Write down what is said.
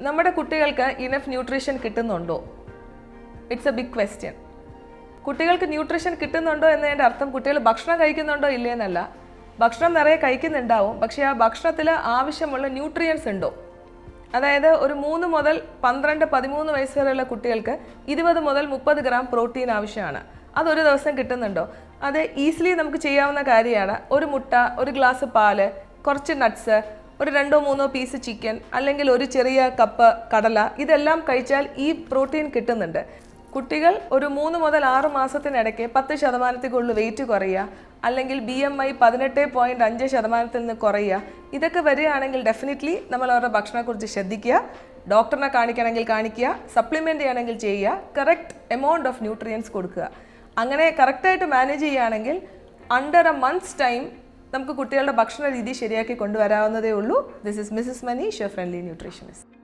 നമ്മുടെ കുട്ടികൾക്ക് enough nutrition കിട്ടുന്നുണ്ടോ? ഇറ്റ്സ് എ ബിഗ് ക്വസ്റ്റ്യൻ കുട്ടികൾക്ക് ന്യൂട്രീഷൻ കിട്ടുന്നുണ്ടോ എന്നതിന്റെ അർത്ഥം കുട്ടികൾ ഭക്ഷണം കഴിക്കുന്നുണ്ടോ ഇല്ലയെന്നല്ല ഭക്ഷണം നിറയെ കഴിക്കുന്നുണ്ടാവും. പക്ഷേ ആ ഭക്ഷണത്തിൽ ആവശ്യമുള്ള ന്യൂട്രിയൻസ് ഉണ്ടോ? അതായത് ഒരു മൂന്ന് മുതൽ പന്ത്രണ്ട് പതിമൂന്ന് വയസ്സ് വരെയുള്ള കുട്ടികൾക്ക് ഇരുപത് മുതൽ മുപ്പത് ഗ്രാം പ്രോട്ടീൻ ആവശ്യമാണ്. അതൊരു ദിവസം കിട്ടുന്നുണ്ടോ? അത് ഈസിലി നമുക്ക് ചെയ്യാവുന്ന കാര്യമാണ്. ഒരു മുട്ട ഒരു ഗ്ലാസ് പാൽ കുറച്ച് നട്ട്സ് ഒരു രണ്ടോ മൂന്നോ പീസ് ചിക്കൻ അല്ലെങ്കിൽ ഒരു ചെറിയ കപ്പ് കടല ഇതെല്ലാം കഴിച്ചാൽ ഈ പ്രോട്ടീൻ കിട്ടുന്നുണ്ട്. കുട്ടികൾ ഒരു മൂന്ന് മുതൽ ആറ് മാസത്തിനിടയ്ക്ക് പത്ത് ശതമാനത്തിൽ കൂടുതൽ വെയിറ്റ് കുറയുക അല്ലെങ്കിൽ ബി എം ഐ പതിനെട്ട് പോയിന്റ് അഞ്ച് ശതമാനത്തിൽ നിന്ന് കുറയുക. ഇതൊക്കെ വരികയാണെങ്കിൽ ഡെഫിനറ്റ്ലി നമ്മൾ അവരുടെ ഭക്ഷണത്തെക്കുറിച്ച് ശ്രദ്ധിക്കുക. ഡോക്ടറിനെ കാണിക്കണമെങ്കിൽ കാണിക്കുക. സപ്ലിമെന്റ് ചെയ്യണമെങ്കിൽ ചെയ്യുക. കറക്റ്റ് എമൗണ്ട് ഓഫ് ന്യൂട്രിയൻസ് കൊടുക്കുക. അങ്ങനെ കറക്റ്റായിട്ട് മാനേജ് ചെയ്യുകയാണെങ്കിൽ അണ്ടർ എ മന്ത്സ് ടൈം നമുക്ക് കുട്ടികളുടെ ഭക്ഷണ രീതി ശരിയാക്കി കൊണ്ടുവരാവുന്നതേ ഉള്ളൂ. This is Mrs Manish friendly nutritionist